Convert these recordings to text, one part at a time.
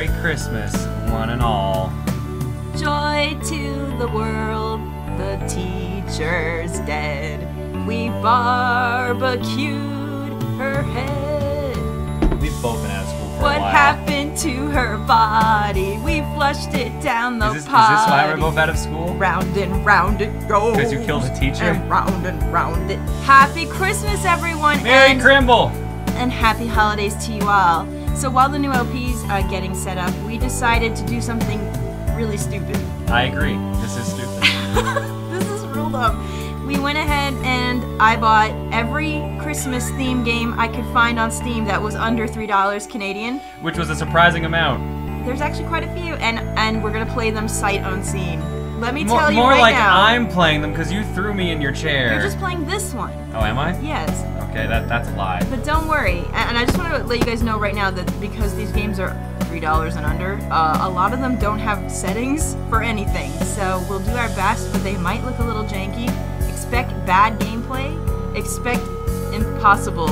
Merry Christmas, one and all. Joy to the world, the teacher's dead. We barbecued her head. We've both been out of school for What a while. happened to her body? We flushed it down the Is this, is this why we're both out of school? Round and round it goes. Because you killed a teacher? And round and round it. Happy Christmas, everyone. Merry and, Crimble! and happy holidays to you all. So while the new LPs are getting set up, we decided to do something really stupid. I agree. This is stupid. this is real dumb. We went ahead and I bought every Christmas theme game I could find on Steam that was under $3 Canadian. Which was a surprising amount. There's actually quite a few, and and we're gonna play them sight unseen. Let me More, tell you more right like now. I'm playing them because you threw me in your chair. You're just playing this one. Oh, am I? Yes. Okay, that that's a lie. But don't worry, and I just want to let you guys know right now that because these games are three dollars and under, uh, a lot of them don't have settings for anything. So we'll do our best, but they might look a little janky. Expect bad gameplay. Expect impossible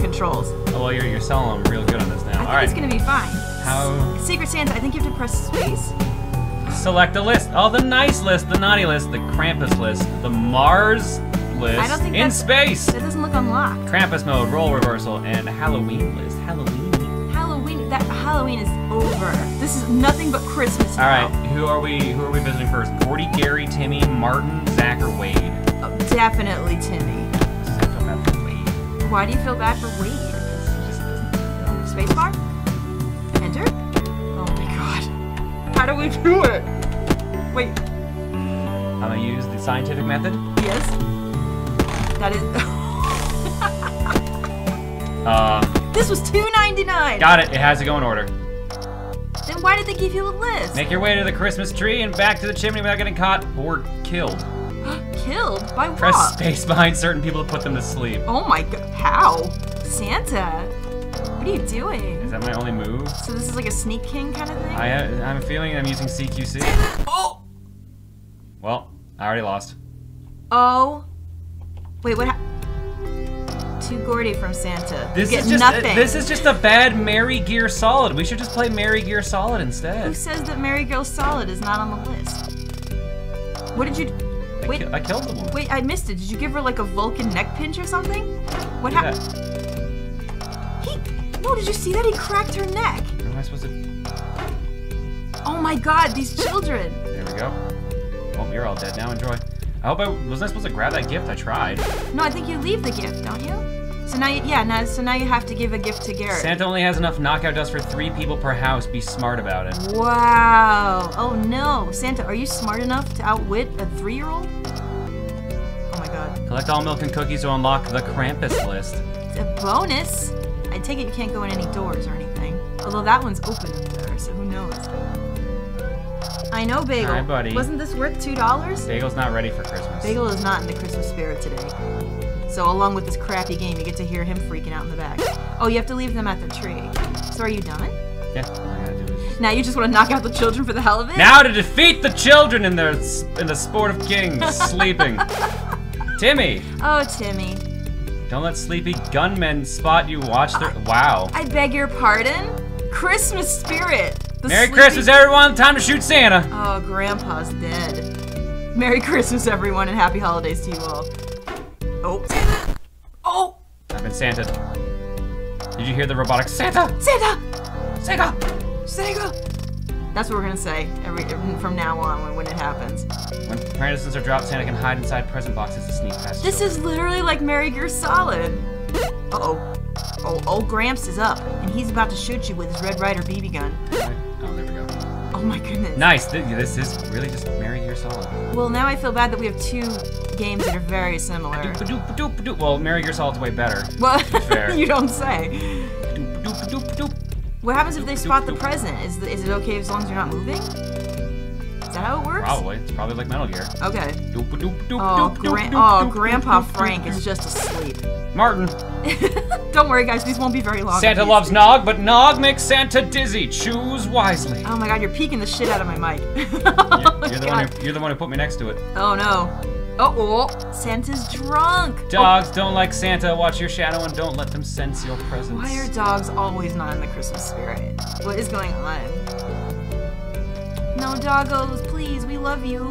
controls. Oh, well, you're, you're selling them real good on this now. I think All right. it's gonna be fine. How Secret Santa, I think you have to press space. select a list? Oh, the nice list, the naughty list, the Krampus list, the Mars list. I don't think in space. That doesn't look unlocked. Krampus mode, role reversal, and Halloween list. Halloween. Halloween. That Halloween is over. This is nothing but Christmas All now. right, who are we? Who are we visiting first? Gordy, Gary, Timmy, Martin, Zach, or Wade? Oh, definitely Timmy. I feel bad for Wade. Why do you feel bad for Wade? Spacebar? Enter? Oh my god. How do we do it? Wait, I'm gonna use the scientific method. yes. That is. Uh, this was two ninety nine. got it. It has to go in order. Then why did they give you a list? Make your way to the Christmas tree and back to the chimney without getting caught or killed. Killed by what? Press space behind certain people to put them to sleep. Oh my god. How? Santa. What are you doing? Is that my only move? So this is like a sneak king kind of thing? I ha- I'm feeling I'm using CQC. oh! Well, I already lost. Oh. Wait, what Too Gordy from Santa. This you get is just uh, nothing. this is just a bad Merry Gear Solid. We should just play Merry Gear Solid instead. Who says that Merry Gear Solid is not on the list? What did you... I, Wait, ki- I killed the woman. wait, I missed it. Did you give her like a Vulcan neck pinch or something? What at happened? He... No, did you see that? He cracked her neck. Am I supposed to? Oh my god, these children. There we go. Oh, you're all dead now. Enjoy. I hope I was I supposed to grab that gift. I tried. No, I think you leave the gift, don't you? So now you, yeah, now, so now you have to give a gift to Garrett. Santa only has enough knockout dust for three people per house. Be smart about it. Wow. Oh no. Santa, are you smart enough to outwit a three-year-old? Oh my god. Collect all milk and cookies to unlock the Krampus list. It's a bonus. I take it you can't go in any doors or anything. Although that one's open I know, Bagel. Hi, buddy. Wasn't this worth two dollars? Bagel's not ready for Christmas. Bagel is not in the Christmas spirit today. So along with this crappy game, you get to hear him freaking out in the back. Oh, you have to leave them at the tree. So are you done? Yeah. all I gotta do is- Now you just want to knock out the children for the hell of it? Now to defeat the children in the in the sport of kings sleeping. Timmy, Oh, Timmy. don't let sleepy gunmen spot you. Watch their. Wow. I beg your pardon? Christmas spirit. The Merry Christmas, everyone! Time to shoot Santa. Oh, Grandpa's dead. Merry Christmas, everyone, and happy holidays to you all. Oh. Oh! I've been Santa. Did you hear the robotic Santa? Santa! Santa! Santa! That's what we're gonna say every from now on when, when it happens. When parents are dropped, Santa can hide inside present boxes to sneak past. This is literally like Merry Gear Solid. Uh oh. Oh, old Gramps is up, and he's about to shoot you with his Red Ryder BB gun. My goodness. Nice. Th- This is really just Merry Gear Solid. Well, now I feel bad that we have two games that are very similar. Doop, doop, doop, doop. Well, Merry Gear Solid's way better. Well, you don't say. Doop, doop, doop, doop. What happens if they spot the present? Is, the, is it okay as long as you're not moving? That how it works? Probably. It's probably like Metal Gear. Okay. Doop, doop, doop, Oh, doop, Gran- oh Grandpa Frank is just asleep. Martin. Don't worry, guys. These won't be very long. Santa loves Nog, but Nog makes Santa dizzy. Choose wisely. Oh my God, you're peeking the shit out of my mic. You're, oh, you're the oh, one who, you're the one who put me next to it. oh no. Oh, oh, Santa's drunk. Dogs don't like Santa. Watch your shadow and don't let them sense your Oh, presence. why are dogs always not in the Christmas spirit? What is going on? No doggos, please, we love you.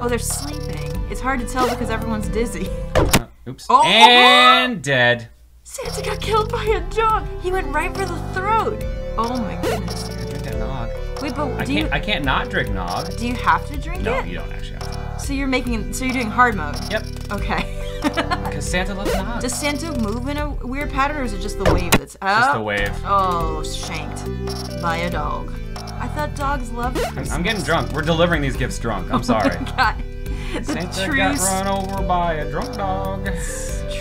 Oh, they're sleeping. It's hard to tell because everyone's dizzy. Uh, oops. Oh. And dead. Santa got killed by a dog. He went right for the throat. Oh my goodness. I drink that nog. Wait, but I do you can't. I can't not drink nog. do you have to drink nog? No, it? you don't actually have to. So you're making so you're doing hard mode. Yep. Okay. Because Santa loves nog. Does Santa move in a weird pattern, or is it just the wave that's oh, Just the wave. Oh, shanked by a dog. I thought dogs loved I'm, I'm getting drunk. We're delivering these gifts drunk. I'm sorry. God. The Santa true, got run over by a drunk dog.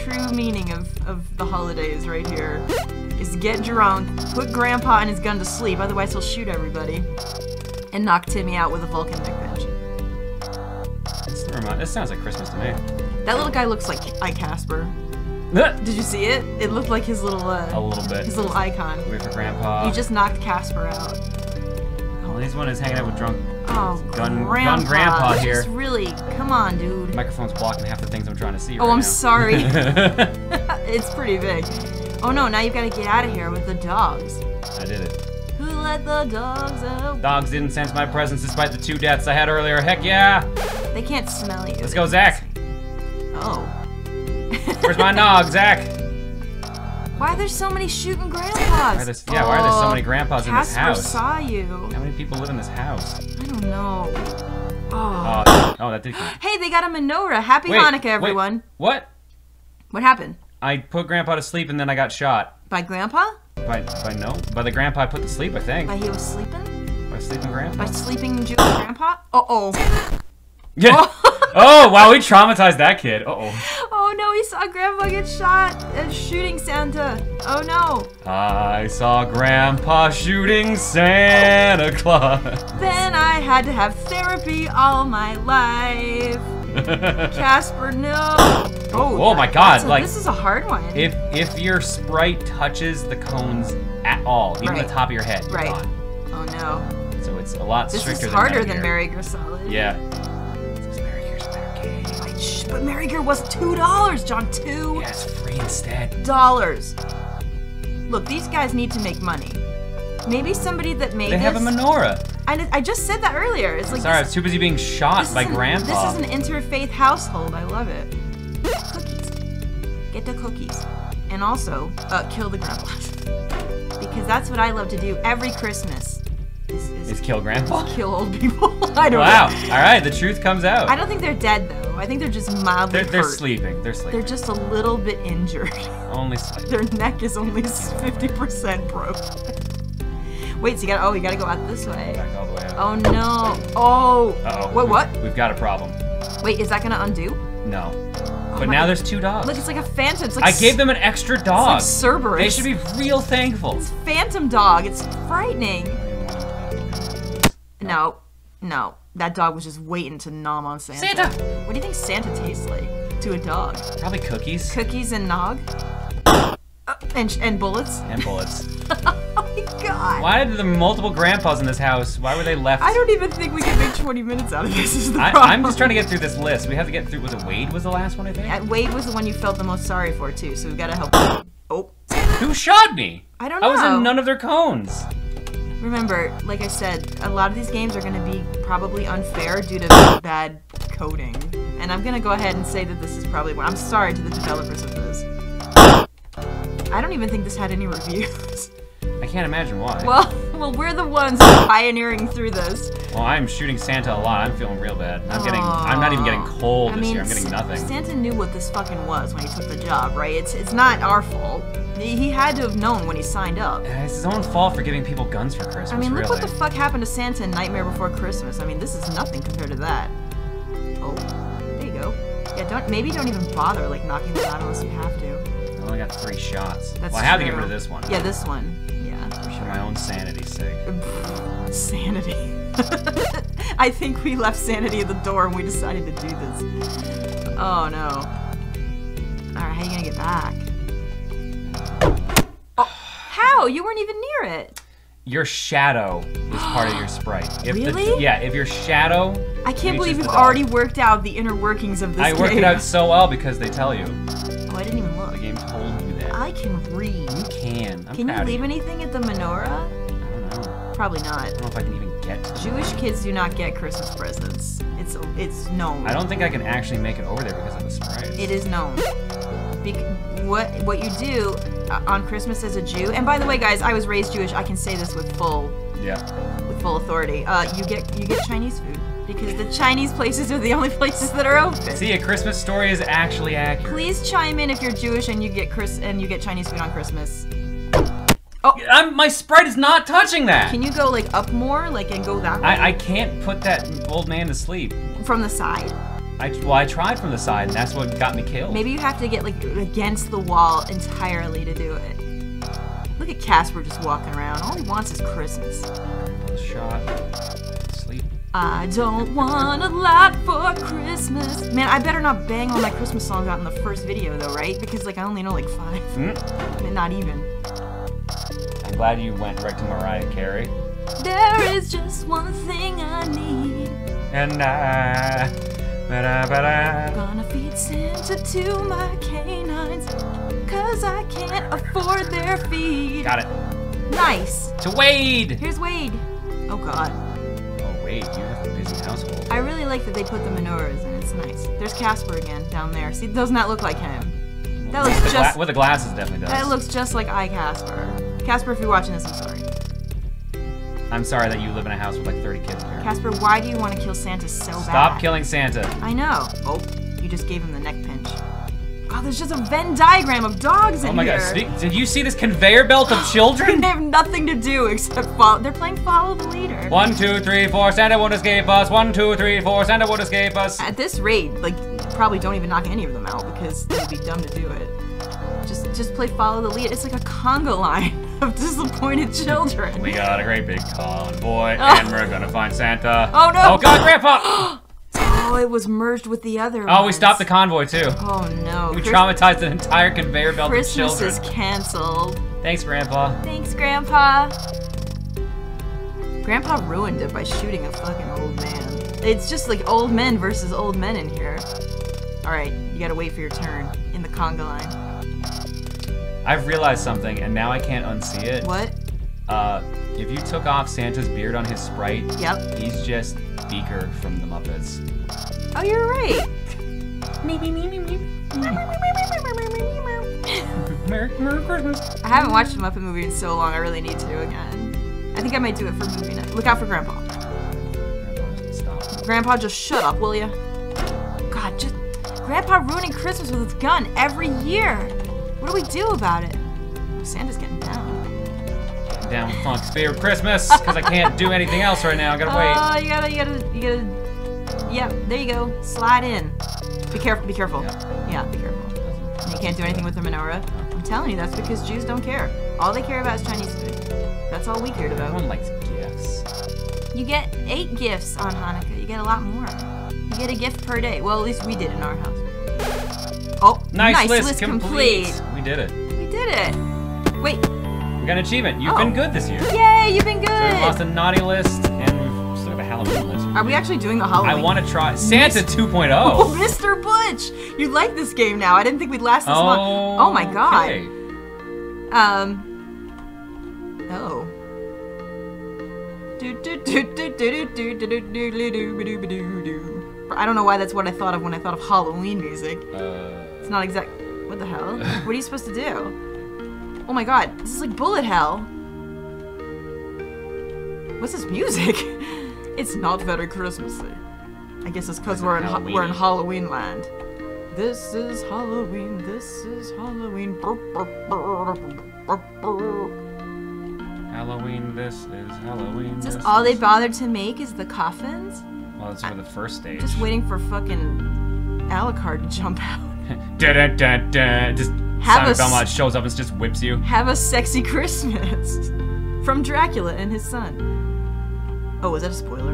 true meaning of, of the holidays right here is get drunk, put Grandpa and his gun to sleep, otherwise he'll shoot everybody, and knock Timmy out with a Vulcan neck. This, this sounds like Christmas to me. That little guy looks like I Casper. Did you see it? It looked like his little uh, little bit. his little icon. Wait for Grandpa. You just knocked Casper out. This one is hanging out with drunk. Oh, Gun- grandpa, gun grandpa here. Just really, come on, dude. Microphone's blocking half the things I'm trying to see. Oh, right I'm now. sorry. it's pretty big. Oh no, now you've got to get out of here with the dogs. I did it. Who let the dogs out? Dogs didn't sense my presence despite the two deaths I had earlier. Heck yeah! They can't smell you. Let's go, Zach. Oh. Where's my nog, Zach? Why are there so many shooting grandpas? Why there, yeah, why are there so Oh, many grandpas in this Casper house? saw you. How many people live in this house? I don't know. Oh. Oh, oh that did come. Hey, they got a menorah. Happy Wait, Hanukkah, wait, everyone. What? What happened? I put Grandpa to sleep and then I got shot. By Grandpa? By, by no? By the Grandpa I put to sleep, I think. By he was sleeping? By sleeping Grandpa. By sleeping Jewish Grandpa? Uh oh. Yeah. oh, wow, we traumatized that kid. Uh oh. Oh Oh, no, he saw Grandpa get shot and shooting Santa. Oh no. I saw Grandpa shooting Santa Claus. Then I had to have therapy all my life. Casper, no. Oh, Oh my God, a- like- this is a hard one. if if your sprite touches the cones at all, even Right. the top of your head, you're Right. gone. oh no, So it's a lot stricter. this is harder than than Mary. Solid. Yeah. Wait, shh, but Merry Gear was two dollars, Jon. Two it's free instead. dollars. Look, these guys need to make money. Maybe somebody that made They this. have a menorah. I, I just said that earlier. It's like Sorry, I this- was too busy being shot by an- Grandpa. This is an interfaith household. I love it. Cookies. Get the cookies. And also, uh, kill the grandpas. because that's what I love to do every Christmas. Is, kill Grandpa? kill old people. I don't Wow. know. All right, the truth comes out. I don't think they're dead though. I think they're just mildly They're, they're hurt. sleeping. They're sleeping. They're just a little bit injured. Only. Their neck is only 50% broke. Wait, so you gotta, oh, you gotta go out this way. Back all the way out. Oh no. Oh. Uh-oh. Wait, what? We've got a problem. Wait, is that gonna undo? No. Oh But now God. there's two dogs. Look, it's like a phantom. It's like I gave them an extra dog. It's like Cerberus. they should be real thankful. It's phantom dog. It's frightening. No, no. That dog was just waiting to nom on Santa. Santa! What do you think Santa tastes like to a dog? Probably cookies Cookies and nog? Uh, and, and bullets? and bullets. oh my god. Why did the multiple grandpas in this house? Why were they left? I don't even think we can make 20 minutes out of this. Is the I, problem. I'm just trying to get through this list. We have to get through. Was it Wade? Was the last one I think? Uh, Wade was the one you felt the most sorry for too, so we've gotta help. Oh, Who shot me? I don't know. I was in none of their cones. Remember, like I said, a lot of these games are going to be probably unfair due to bad coding. And I'm going to go ahead and say that this is probably one. I'm sorry to the developers of this. I don't even think this had any reviews. I can't imagine why. well, well, we're the ones pioneering through this. Well, I'm shooting Santa a lot. I'm feeling real bad. I'm getting. I'm not even getting cold I this mean, year. I'm getting nothing. Santa knew what this fucking was when he took the job, right? It's it's not our fault. He he had to have known when he signed up. It's his own fault for giving people guns for Christmas. I mean, look really. what the fuck happened to Santa in Nightmare Before Christmas. I mean, this is nothing compared to that. Oh, there you go. Yeah, don't maybe don't even bother like knocking them out unless you have to. Oh, I only got three shots. That's well, I have to get rid of this one. Yeah, this one. Yeah, for For my own sanity's sake. Sanity. I think we left sanity at the door and we decided to do this. Oh no. Alright, how you gonna get back? Oh, how? You weren't even near it. Your shadow is part of your sprite. If Really? The, yeah, if your shadow. I can't believe you've already worked out the inner workings of this I work game. it out so well because they tell you. Oh, I didn't even look. The game told you that. I can read. You can. I'm Can you leave anything at the menorah? I don't know. Probably not. I don't know if I can even get to Jewish kids do not get Christmas presents. It's it's known. I don't think I can actually make it over there because of the sprays. It is known. Bec- what what you do on Christmas as a Jew, and by the way, guys, I was raised Jewish. I can say this with full Yeah. with full authority. Uh, you get you get Chinese food because the Chinese places are the only places that are open. See, a Christmas story is actually accurate. Please chime in if you're Jewish and you get Chris and you get Chinese food on Christmas. I'm, my sprite is not touching that. Can you go like up more, like and go that way I, I can't put that old man to sleep. from the side? I well, I tried from the side, and that's what got me killed. Maybe you have to get like against the wall entirely to do it. Look at Casper just walking around. All he wants is Christmas. Shot. Sleep. I don't want a lot for Christmas. Man, I better not bang all my Christmas songs out in the first video though, right? Because like I only know like five. Hmm? I mean, not even. I'm glad you went right to Mariah Carey. There is just one thing I need. And I. Ba-da, ba-da. Gonna feed Santa to my canines. Cause I can't afford their feed. Got it. Nice. To Wade! Here's Wade. Oh god. Oh, Wade, you have a busy household. I really like that they put the menorahs in. It's nice. There's Casper again down there. See, doesn't that look like him? That looks With the, just with the glasses, definitely does. that looks just like I Casper. Casper, if you're watching this, I'm sorry. I'm sorry that you live in a house with like 30 kids here. Casper, why do you want to kill Santa so bad? Stop killing Santa. I know. Oh, you just gave him the neck pinch. God, there's just a Venn diagram of dogs in here. Oh my god, speak, did you see this conveyor belt of children? they have nothing to do except follow. They're playing follow the leader. One, two, three, four, Santa won't escape us. One, two, three, four, Santa won't escape us. At this rate, like, probably don't even knock any of them out because they'd be dumb to do it. Just, just play follow the lead. It's like a conga line of disappointed children. We got a great big convoy, ah. and we're gonna find Santa. Oh, no. Oh god, Grandpa! Oh, it was merged with the other. Oh, we stopped the convoy too. Oh no. We Chris- traumatized an entire conveyor belt of children. Christmas is canceled. Thanks, Grandpa. Thanks, Grandpa. Grandpa ruined it by shooting a fucking old man. It's just like old men versus old men in here. Alright, you gotta wait for your turn in the conga line. I've realized something, and now I can't unsee it. What? Uh, if you took off Santa's beard on his sprite, Yep. he's just Beaker from the Muppets. Oh, you're right. me, me, me, me, Merry, Merry Christmas. I haven't watched the Muppet movie in so long, I really need to again. I think I might do it for movie night. Look out for Grandpa. Stop. Grandpa, just shut up, will ya? God, just. Grandpa ruining Christmas with his gun every year. What do we do about it? Santa's getting down. Down with Funk's favorite Christmas, because I can't do anything else right now. I gotta wait. Oh, you gotta, you gotta, you gotta. Yeah, there you go. Slide in. Be careful. Be careful. Yeah, be careful. And you can't do anything with the menorah. I'm telling you, that's because Jews don't care. All they care about is Chinese food. That's all we cared about. Everyone likes gifts. You get eight gifts on Hanukkah. You get a lot more. You get a gift per day. Well, at least we did in our house. Oh, Nice, list, complete. We did it. We did it. Wait. We got an achievement. You've Oh. been good this year. Yay, you've been So we lost good. a naughty list, and we've still got a Halloween list. Are we actually doing the Halloween? I want to try Santa Miss- 2.0. Oh, Mr. Butch! You like this game now. I didn't think we'd last this long. Oh my god. Okay. Um. I don't know why that's what I thought of when I thought of Halloween music. Uh, It's not exact. What the hell? what are you supposed to do? Oh my god, this is like bullet hell. What's this music? it's not very Christmassy. I guess it's because we're in we're in Halloween land. This is Halloween. This is Halloween. Halloween, this is Halloween. Is this this all they is- bothered to make? Is the coffins? Well, that's for the first stage. Just waiting for fucking Alucard to jump out. da da da da. Just Have Simon Belmont shows up and just whips you. Have a sexy Christmas from Dracula and his son. Oh, is that a spoiler?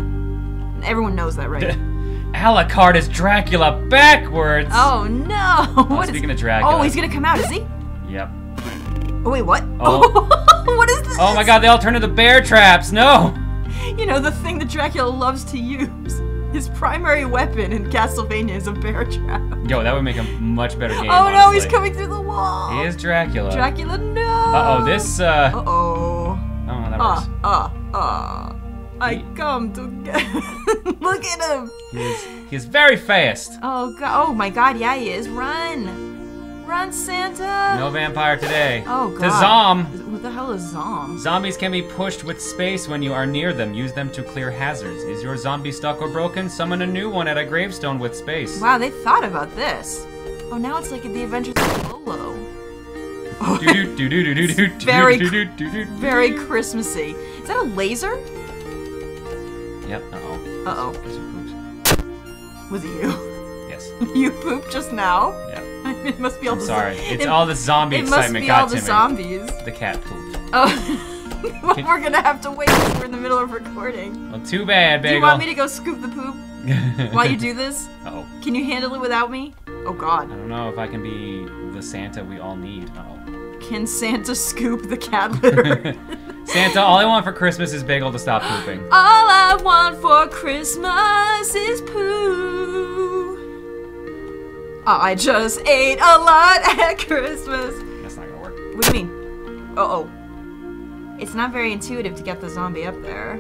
Everyone knows that, right? Alucard is Dracula backwards. oh no! Oh, what is- speaking of Dracula. Oh, he's gonna come out, is he? Yep. Oh wait, what? Oh. what is this? Oh my God! They all turn into bear traps. No. You know the thing that Dracula loves to use. His primary weapon in Castlevania is a bear trap. Yo, that would make a much better game. oh no, he's coming through the wall. He is Dracula. Dracula, no. Uh oh, this, uh. Uh oh. Oh, that works. Ah, ah, ah. I come to get. Look at him. He is, he is very fast. Oh god. Oh my god. Yeah, he is. Run. Run, Santa. No vampire today. Oh god. To. Zom. What the hell is Zom? Zombies can be pushed with space when you are near them. Use them to clear hazards. Is your zombie stuck or broken? Summon a new one at a gravestone with space. Wow, they thought about this. Oh, now it's like the Adventures of Lolo. Oh, Very very Christmassy. Is that a laser? Yep. Uh oh. Uh oh. Guess who poops? Was it you? Yes. you pooped just now? Yeah. it must be all I'm the sorry. It's it, all the zombie It must excitement be got all to the me. zombies. The cat pooped. Oh. well, we're gonna have to wait we're in the middle of recording. Well, too bad, Do you want me to go scoop the poop while you do this? Uh-oh. Can you handle it without me? Oh God. I don't know if I can be the Santa we all need. Uh-oh. Can Santa scoop the cat litter? Santa, all I want for Christmas is Bagel to stop pooping. All I want for Christmas is poo. I just ate a lot at Christmas. That's not gonna work. What do you mean? Uh oh. It's not very intuitive to get the zombie up there.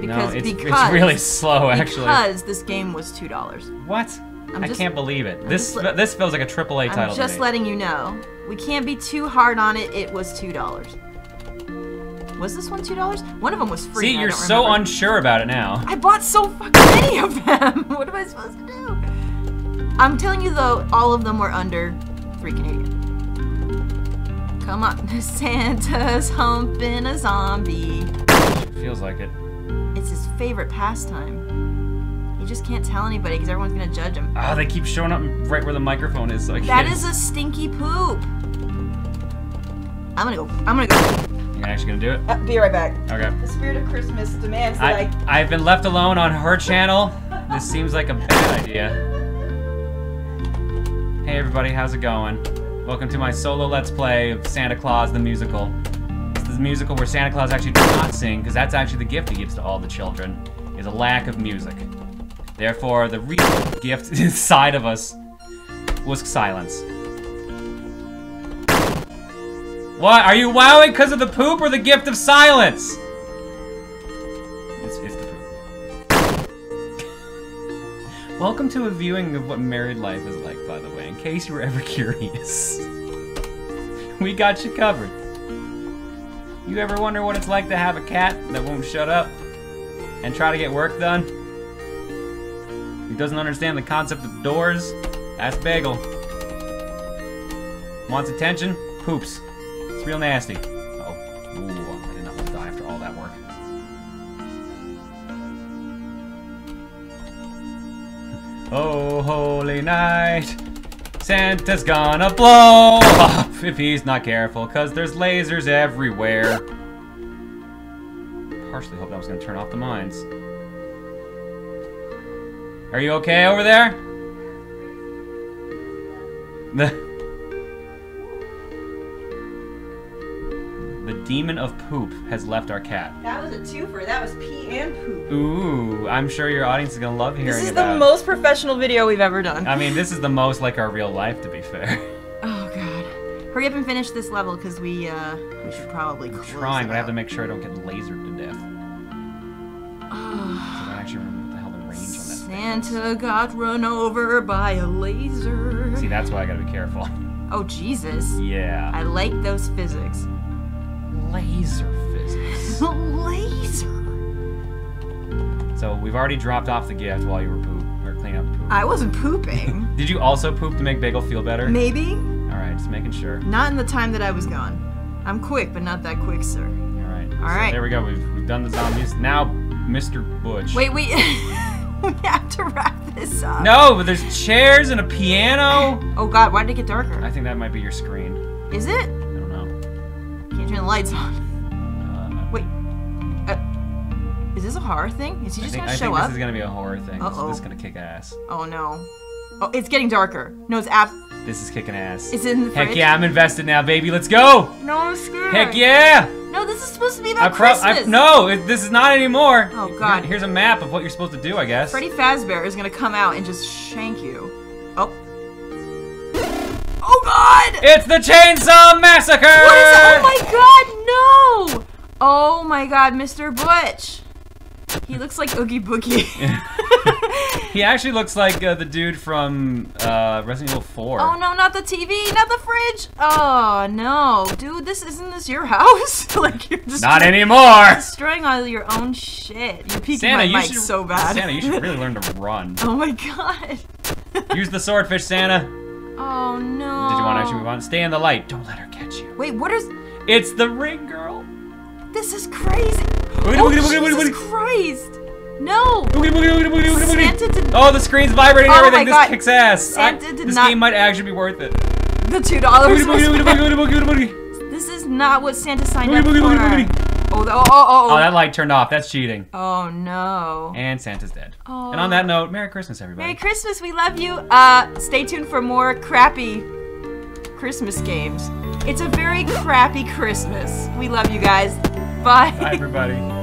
Because no, it's, because it's really slow, actually. because this game was two dollars. What? I'm I just- can't believe it. This just let- this feels like a triple A title. I'm just letting you know. We can't be too hard on it. It was two dollars. Was this one two dollars? One of them was free. See, you're so remember. unsure about it now. I bought so fucking many of them. what am I supposed to do? I'm telling you though, all of them were under three Canadian. Come on, Santa's humping a zombie. Feels like it. It's his favorite pastime. He just can't tell anybody because everyone's gonna judge him. Ah, they keep showing up right where the microphone is. So I That can't- is a stinky poop. I'm gonna go. I'm gonna go. You're actually gonna do it? Uh, be right back. Okay. The spirit of Christmas demands that I, I. I've been left alone on her channel. This seems like a bad idea. Hey everybody, how's it going? Welcome to my solo Let's Play of Santa Claus the Musical. This is the musical where Santa Claus actually does not sing, because that's actually the gift he gives to all the children, is a lack of music. Therefore, the real gift inside of us was silence. What? Are you wowing because of the poop or the gift of silence? Welcome to a viewing of what married life is like, by the way, in case you were ever curious. we got you covered. You ever wonder what it's like to have a cat that won't shut up and try to get work done? He doesn't understand the concept of doors? That's Bagel. Wants attention? Poops. It's real nasty. Holy night. Santa's gonna blow up if he's not careful, cause there's lasers everywhere. Partially hoped I was gonna turn off the mines. Are you okay over there? demon of poop has left our cat. That was a twofer. That was pee and poop. Ooh, I'm sure your audience is gonna love hearing This is about. the most professional video we've ever done. I mean, this is the most like our real life, to be fair. oh god. Hurry up and finish this level because we uh we should probably close Trying, but I have to make sure I don't get lasered to death. I don't actually remember what the hell the range on that. Santa got run over by a laser. See, that's why I gotta be careful. Oh Jesus. Yeah. I like those physics. Laser physics. laser. So we've already dropped off the gift while you were poop or cleaning up the poop. I wasn't pooping. Did you also poop to make Bagel feel better? Maybe. All right, just making sure. Not in the time that I was gone. I'm quick, but not that quick, sir. All right. All so right. There we go. We've, we've done the zombies. Now, Mr. Butch. Wait, we we have to wrap this up. No, but there's chairs and a piano. Oh God, why did it get darker? I think that might be your screen. Is it? Turn the lights on. Uh, Wait. Uh, is this a horror thing? Is he just think, gonna I show think up? this is gonna be a horror thing. This, Uh-oh. this is gonna kick ass. Oh no. Oh, it's getting darker. No, it's ab. This is kicking ass. It's in the Heck fridge. yeah, I'm invested now, baby. Let's go. No, I'm scared. Heck yeah. No, this is supposed to be I about pro- Christmas. I, no, it, this is not anymore. Oh, Here- God. here's a map of what you're supposed to do, I guess. Freddy Fazbear is gonna come out and just shank you. Oh. Oh God! It's the Chainsaw Massacre! What is? Oh my God! No! Oh my God, Mr. Butch. He looks like Oogie Boogie. He actually looks like uh, the dude from uh, Resident Evil 4. oh no, not the TV, not the fridge. Oh no, dude, this isn't this your house? like you're just Not anymore! destroying all your own shit. You're peeking Santa, my mic should so bad. Santa, you should really learn to run. oh my God. Use the swordfish, Santa. Oh no. Did you want to actually move on? Stay in the light. Don't let her catch you. Wait, what is? It's the ring girl. This is crazy. Boogity, oh, boogity, boogity, Jesus boogity. Christ! No. Boogity, boogity, boogity, boogity, boogity. Santa did Oh, the screen's vibrating and Oh everything. my This God. kicks ass. Santa I- did this not- game might actually be worth it. the two dollars. Boogity, boogity, boogity, boogity, boogity, boogity. This is not what Santa signed Boogity, up boogity, for. boogity, boogity. Oh, oh, oh, oh, Oh, that light turned off. That's cheating. oh no. And Santa's dead. Oh. And on that note, Merry Christmas, everybody. Merry Christmas. We love you. Uh, stay tuned for more crappy Christmas games. It's a very crappy Christmas. We love you guys. Bye. Bye, everybody.